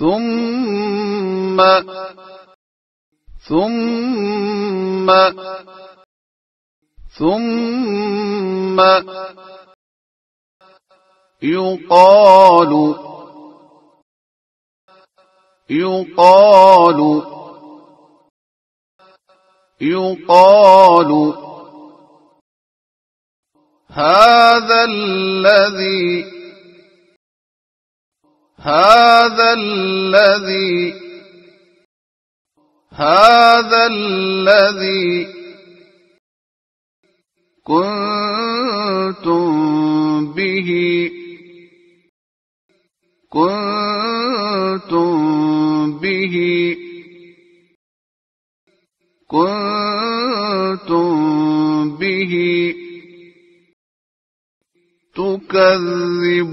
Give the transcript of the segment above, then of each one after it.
ثم ثم ثم يقال يقال يقال هذا الذي هذا الذي هذا الذي كنتم به كنتم به كنتم به تكذبون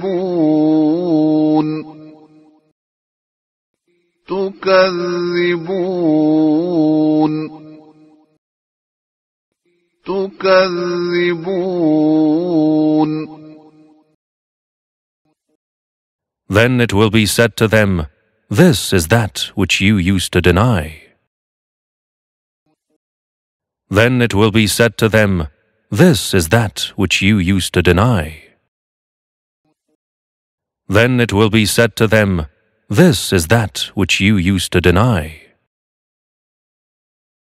تكذبون تكذبون Then it will be said to them, This is that which you used to deny. Then it will be said to them, This is that which you used to deny. Then it will be said to them, this is that which you used to deny.